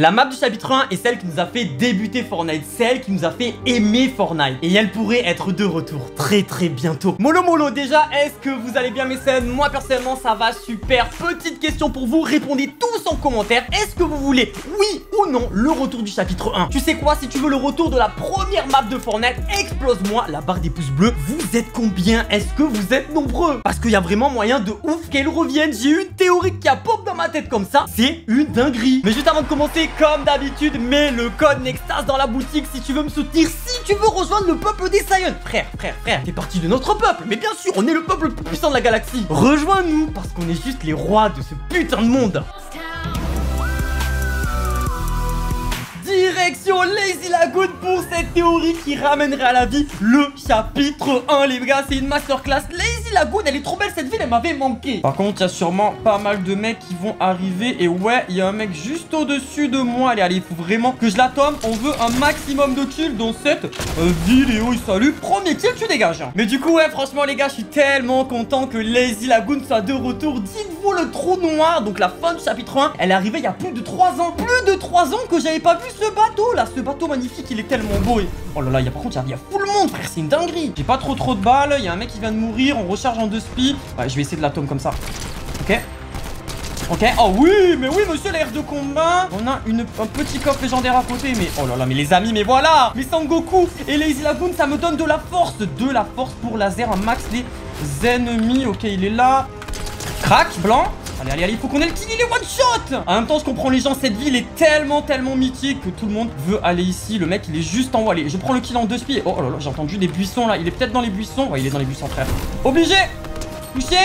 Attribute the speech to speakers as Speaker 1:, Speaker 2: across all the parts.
Speaker 1: La map du chapitre 1 est celle qui nous a fait débuter Fortnite, celle qui nous a fait aimer Fortnite. Et elle pourrait être de retour très très bientôt. Molo Molo, déjà, est-ce que vous allez bien mes scènes? Moi personnellement, ça va super. Petite question pour vous, répondez tous en commentaire. Est-ce que vous voulez, oui ou non, le retour du chapitre 1 Tu sais quoi, si tu veux le retour de la première map de Fortnite, explose-moi la barre des pouces bleus. Vous êtes combien? Est-ce que vous êtes nombreux? Parce qu'il y a vraiment moyen de ouf qu'elle revienne. J'ai une théorie qui a pop ma tête comme ça. C'est une dinguerie. Mais juste avant de commencer, comme d'habitude, mets le code Nextas dans la boutique si tu veux me soutenir, si tu veux rejoindre le peuple des Saiyans. Frère, frère, frère, t'es parti de notre peuple. Mais bien sûr, on est le peuple le plus puissant de la galaxie. Rejoins-nous parce qu'on est juste les rois de ce putain de monde. Direction Lazy Lagoon pour cette théorie qui ramènerait à la vie le chapitre 1 les gars c'est une masterclass Lazy Lagoon elle est trop belle cette ville elle m'avait manqué. Par contre il y a sûrement pas mal de mecs qui vont arriver. Et ouais il y a un mec juste au dessus de moi. Allez allez il faut vraiment que je la tombe On veut un maximum de kills dans cette euh, vidéo. Salut premier kill tu dégages Mais du coup ouais franchement les gars je suis tellement content que Lazy Lagoon soit de retour. Dites-vous le trou noir. Donc la fin du chapitre 1 Elle est arrivée il y a plus de 3 ans. Plus de 3 ans que j'avais pas vu ce bateau. Là, ce bateau magnifique, il est tellement beau. Oh là là, il y a par contre, il y, a full monde, frère, c'est une dinguerie. J'ai pas trop trop de balles, il y a un mec qui vient de mourir, recharge en deux spi. Ouais, je vais essayer de la comme ça. Ok. Ok, oh oui, mais oui, monsieur, l'air de combat. On a une, un petit coffre légendaire à côté, mais oh là là, mais les amis, mais voilà. Mais Sangoku et Lazy Lagoon, ça me donne de la force, de la force pour laser un max des ennemis. Ok, il est là. Crac, blanc. Allez, allez, allez, faut qu'on ait le kill, il est one shot En même temps, je comprends les gens, cette ville est tellement, tellement mythique que tout le monde veut aller ici. Le mec, il est juste en haut. Allez, je prends le kill en deux spies. Oh, oh là là, j'ai entendu des buissons là. Il est peut-être dans les buissons. Ouais, il est dans les buissons, frère. Obligé Touché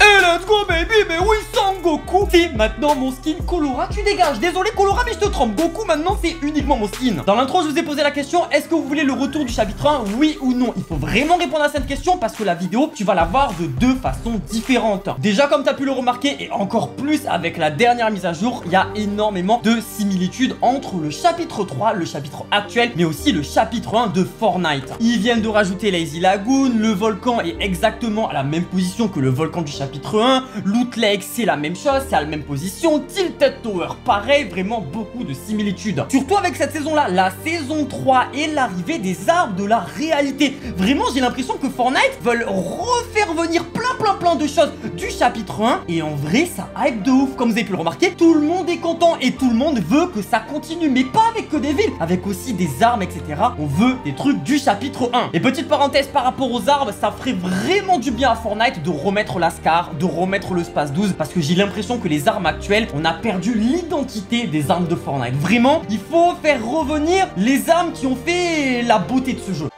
Speaker 1: et let's go baby Mais oui Goku. C'est maintenant mon skin Colora Tu dégages. Désolé Colora mais je te trompe. Goku maintenant c'est uniquement mon skin. Dans l'intro je vous ai posé la question Est-ce que vous voulez le retour du chapitre 1 Oui ou non? Il faut vraiment répondre à cette question Parce que la vidéo tu vas la voir de deux façons différentes. Déjà comme tu as pu le remarquer Et encore plus avec la dernière mise à jour Il y a énormément de similitudes Entre le chapitre 3 Le chapitre actuel Mais aussi le chapitre 1 de Fortnite. Ils viennent de rajouter Lazy Lagoon Le volcan est exactement à la même position que le volcan du chapitre chapitre 1. Loot Lake, c'est la même chose, c'est à la même position. Tilted Tower, pareil, vraiment beaucoup de similitudes. Surtout avec cette saison-là, la saison 3 et l'arrivée des arbres de la réalité. Vraiment, j'ai l'impression que Fortnite veulent refaire venir plein plein plein de choses du chapitre 1. Et en vrai, ça hype de ouf. Comme vous avez pu le remarquer, tout le monde est content et tout le monde veut que ça continue. Mais pas avec que des villes, avec aussi des armes, etc. On veut des trucs du chapitre 1. Et petite parenthèse par rapport aux arbres, ça ferait vraiment du bien à Fortnite de remettre la de remettre le space 12 parce que j'ai l'impression que les armes actuelles, on a perdu l'identité des armes de Fortnite. Vraiment, il faut faire revenir les armes qui ont fait la beauté de ce jeu.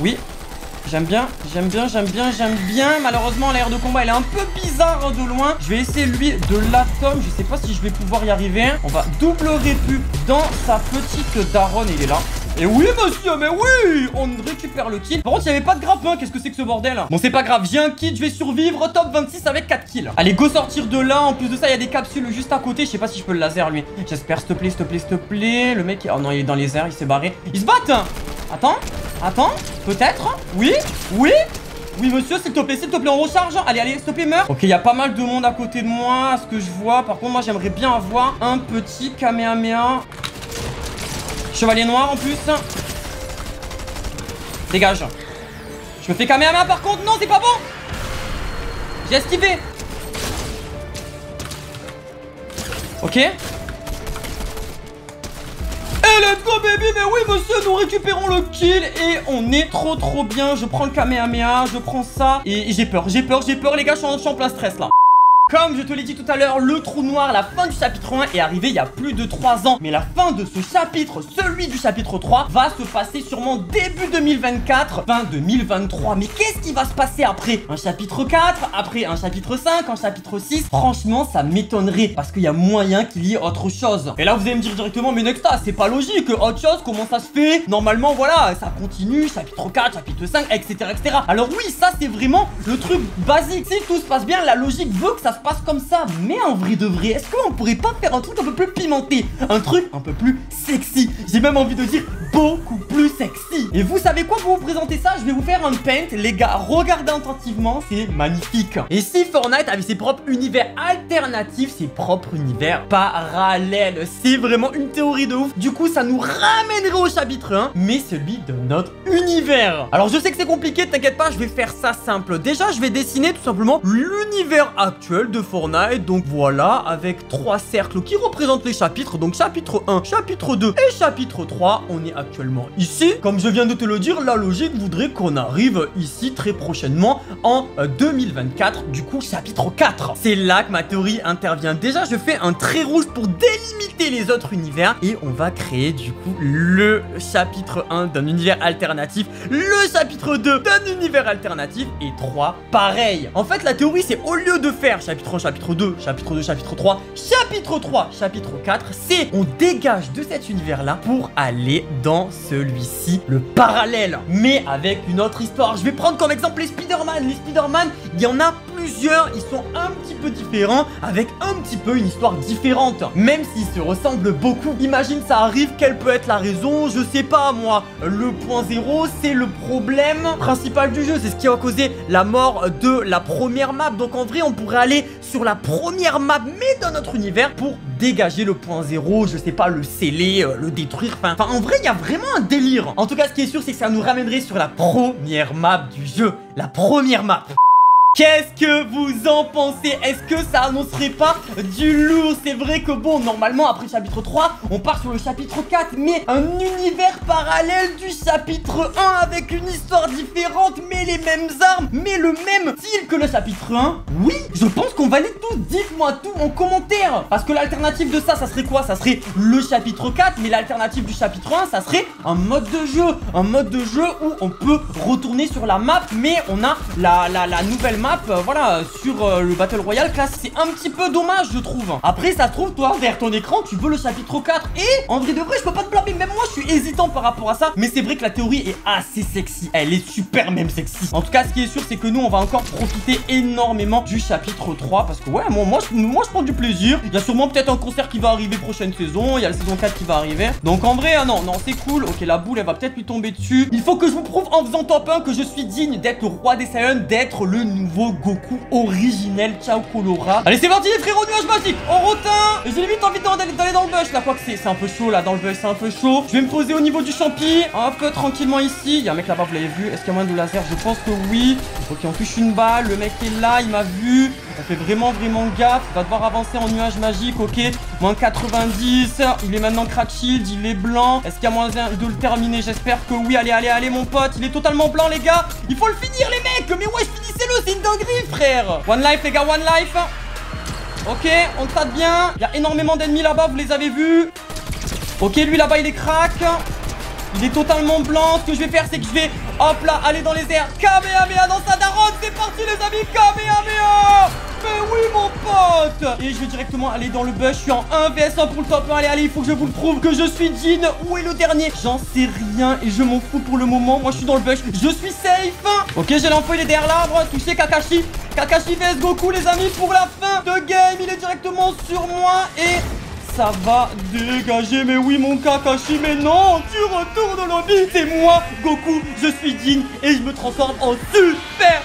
Speaker 1: Oui, J'aime bien, j'aime bien, j'aime bien, j'aime bien. Malheureusement, l'air de combat, est un peu bizarre de loin. Je vais essayer, lui, de l'atome. Je sais pas si je vais pouvoir y arriver. On va double répu dans sa petite daronne. Il est là. Et oui, monsieur, mais oui On récupère le kill. Par contre, il n'y avait pas de grappin. Qu'est-ce que c'est que ce bordel? Bon, c'est pas grave. J'ai un kit, je vais survivre. Top 26 avec 4 kills. Allez, go sortir de là. En plus de ça, il y a des capsules juste à côté. Je sais pas si je peux le laser, lui. J'espère, s'il te plaît, s'il te plaît, s'il te plaît. Le mec, oh non, il est dans les airs. Il s'est barré. Ils se battent Attends, attends. Peut-être Oui Oui oui monsieur s'il te plaît s'il te plaît on recharge Allez allez s'il te plaît meurs Ok il y a pas mal de monde à côté de moi à ce que je vois Par contre moi j'aimerais bien avoir un petit Kamehameha Chevalier noir en plus. Dégage. Je me fais Kamehameha par contre. Non, c'est pas bon. J'ai esquivé. Ok. Et let's go baby Mais oui monsieur, nous récupérons le kill Et on est trop trop bien Je prends le Kamehameha, je prends ça Et j'ai peur, j'ai peur, j'ai peur les gars, je suis en plein stress là comme je te l'ai dit tout à l'heure, le trou noir, la fin du chapitre 1 est arrivé il y a plus de 3 ans. Mais la fin de ce chapitre, celui du chapitre 3, va se passer sûrement début 2024, fin 2023. Mais qu'est-ce qui va se passer après? Un chapitre 4, après un chapitre 5, un chapitre 6 Franchement, ça m'étonnerait parce qu'il y a moyen qu'il y ait autre chose. Et là, vous allez me dire directement, mais Nexta, c'est pas logique. Autre chose, comment ça se fait? Normalement, voilà, ça continue, chapitre 4, chapitre 5, etc. etc. Alors oui, ça, c'est vraiment le truc basique. Si tout se passe bien, la logique veut que ça se passe comme ça. Mais en vrai de vrai, est-ce qu'on pourrait pas faire un truc un peu plus pimenté? Un truc un peu plus sexy J'ai même envie de dire beaucoup plus sexy. Et vous savez quoi pour vous présenter ça? Je vais vous faire un paint. Les gars, regardez attentivement, c'est magnifique. Et si Fortnite avait ses propres univers alternatifs, ses propres univers parallèles, c'est vraiment une théorie de ouf. Du coup, ça nous ramènerait au chapitre 1, mais celui de notre univers. Alors, je sais que c'est compliqué, t'inquiète pas, je vais faire ça simple. Déjà, je vais dessiner tout simplement l'univers actuel de Fortnite. Donc voilà, avec trois cercles qui représentent les chapitres. Donc chapitre 1, chapitre 2 et chapitre 3. On est actuellement ici. Comme je viens de te le dire, la logique voudrait qu'on arrive ici très prochainement en 2024. Euh, du coup, chapitre 4. C'est là que ma théorie intervient. Déjà, je fais un trait rouge pour délimiter les autres univers. Et on va créer du coup le chapitre 1 d'un univers alternatif. Le chapitre 2 d'un univers alternatif. Et 3, pareil. En fait, la théorie, c'est au lieu de faire chapitre 1, chapitre 2, chapitre 2, chapitre 3, chapitre 3, chapitre 4, c'est on dégage de cet univers-là pour aller dans celui-ci, le parallèle, mais avec une autre histoire. Je vais prendre comme exemple les Spider-Man. Les Spider-Man, il y en a plusieurs, ils sont un petit peu différents, avec un petit peu une histoire différente. Même s'ils se ressemblent beaucoup. Imagine ça arrive, quelle peut être la raison Je sais pas moi. Le point zéro, c'est le problème principal du jeu. C'est ce qui a causé la mort de la première map. Donc en vrai, on pourrait aller sur la première map, mais dans notre univers, pour dégager le point zéro, je sais pas, le sceller, euh, le détruire. Enfin, en vrai, il y a vraiment un délire. En tout cas, ce qui est sûr, c'est que ça nous ramènerait sur la première map du jeu. La première map. Qu'est-ce que vous en pensez? Est-ce que ça annoncerait pas du lourd? C'est vrai que bon, normalement, après le chapitre 3, on part sur le chapitre 4, mais un univers parallèle du chapitre 1 avec une histoire différente, mais les mêmes armes, mais le même style que le chapitre 1 Oui, je pense qu'on va aller tout. Dites-moi tout en commentaire. Parce que l'alternative de ça, ça serait quoi? Ça serait le chapitre 4, mais l'alternative du chapitre 1, ça serait un mode de jeu. Un mode de jeu où on peut retourner sur la map, mais on a la, la, la nouvelle map, euh, voilà, sur euh, le Battle Royale classe. C'est un petit peu dommage, je trouve. Après, ça se trouve, toi, vers ton écran, tu veux le chapitre 4. Et, en vrai de vrai, je peux pas te blâmer. Même moi, je suis hésitant par rapport à ça. Mais c'est vrai que la théorie est assez sexy. Elle est super même sexy. En tout cas, ce qui est sûr, c'est que nous, on va encore profiter énormément du chapitre 3. Parce que, ouais, moi, je prends du plaisir. Il y a sûrement peut-être un concert qui va arriver prochaine saison. Il y a la saison 4 qui va arriver. Donc, en vrai, ah non, non, c'est cool. Ok, la boule, elle va peut-être lui tomber dessus. Il faut que je vous prouve en faisant top 1 que je suis digne d'être le roi des Saiyans, d'être le nouveau Goku originel. Ciao Colora. Allez, c'est parti les frérots, nuage magique. On rotin. J'ai limite envie d'aller dans le bush. Là, quoi que c'est un peu chaud là dans le bush, c'est un peu chaud. Je vais me poser au niveau du champi. Un peu tranquillement ici. Il y a un mec là-bas, vous l'avez vu. Est-ce qu'il y a moyen de laser? Je pense que oui. Ok, on touche une balle. Le mec est là, il m'a vu. On fait vraiment, vraiment gaffe. Il va devoir avancer en nuage magique, ok. Moins 90. Il est maintenant crack shield, il est blanc. Est-ce qu'il y a moyen de le terminer? J'espère que oui. Allez, allez, allez, mon pote. Il est totalement blanc, les gars. Il faut le finir, les mecs. Mais ouais, finissez-le. C'est une One life, les gars, one life. Ok, on tape bien. Il y a énormément d'ennemis là-bas, vous les avez vus. Ok, lui là-bas, il est crack. Il est totalement blanc. Ce que je vais faire, c'est que je vais, hop là, aller dans les airs. Kamehameha dans sa daronne. C'est parti, les amis. Kamehameha. Mais oui, mon pote. Et je vais directement aller dans le bush. Je suis en 1 vs 1 pour le top 1. Allez, allez, il faut que je vous le prouve que je suis digne. Où est le dernier J'en sais rien et je m'en fous pour le moment. Moi, je suis dans le bush. Je suis safe. Ok, j'ai l'enfant, il est derrière l'arbre. Touché Kakashi. Kakashi vs Goku, les amis, pour la fin de game. Il est directement sur moi et ça va dégager. Mais oui, mon Kakashi, mais non, tu retournes au lobby. C'est moi, Goku, je suis digne et je me transforme en Super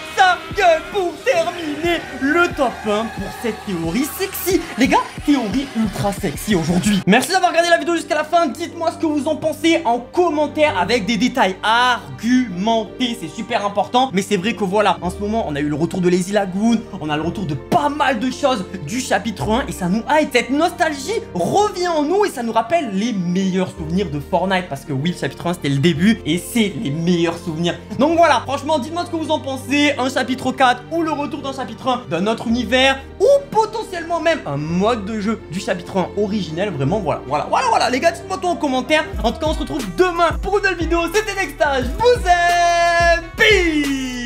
Speaker 1: Pour terminer le top 1 pour cette théorie sexy. Les gars, théorie ultra sexy aujourd'hui. Merci d'avoir regardé la vidéo jusqu'à la fin. Dites-moi ce que vous en pensez en commentaire avec des détails argumentés. C'est super important. Mais c'est vrai que voilà, en ce moment, on a eu le retour de Lazy Lagoon. On a le retour de pas mal de choses du chapitre 1 et ça nous hype. Cette nostalgie revient en nous et ça nous rappelle les meilleurs souvenirs de Fortnite parce que oui, le chapitre 1 c'était le début et c'est les meilleurs souvenirs. Donc voilà, franchement, dites-moi ce que vous en pensez, un chapitre 4 ou le retour d'un chapitre 1 d'un autre univers ou potentiellement même un mode de jeu du chapitre 1 originel, vraiment voilà, voilà, voilà, voilà, les gars, dites-moi tout en commentaire. En tout cas, on se retrouve demain pour une nouvelle vidéo, c'était Nextage, vous êtes